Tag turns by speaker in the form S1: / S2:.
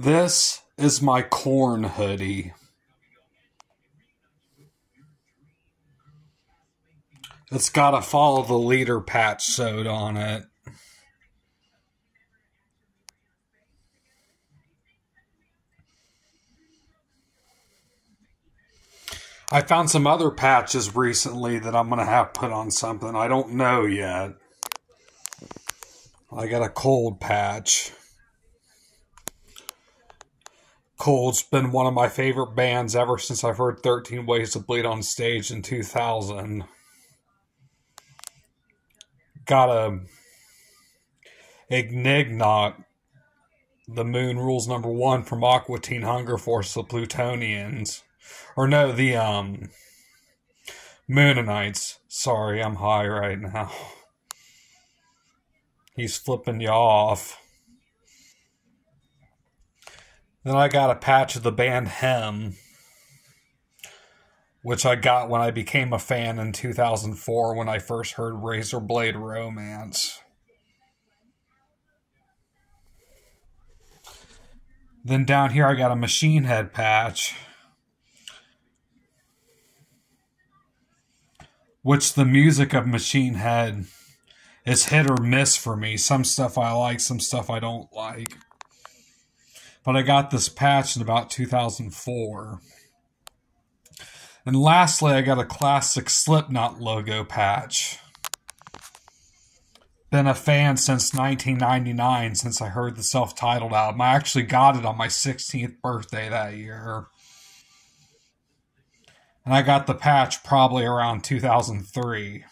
S1: This is my KoRn hoodie. It's got to follow the leader patch sewed on it. I found some other patches recently that I'm going to have put on something. I don't know yet. I got a cold patch. Cold's been one of my favorite bands ever since I've heard 13 Ways to Bleed on stage in 2000. Got a Ignignokt, the Moon Rules number one from Aqua Teen Hunger Force, the Plutonians or no, the um Mooninites. Sorry, I'm high right now. He's flipping you off. Then I got a patch of the band HIM, which I got when I became a fan in 2004 when I first heard Razorblade Romance. Then down here I got a Machine Head patch. which the music of Machine Head is hit or miss for me. Some stuff I like, some stuff I don't like. But I got this patch in about 2004. And lastly, I got a classic Slipknot logo patch. Been a fan since 1999, since I heard the self titled album. I actually got it on my 16th birthday that year and I got the patch probably around 2003.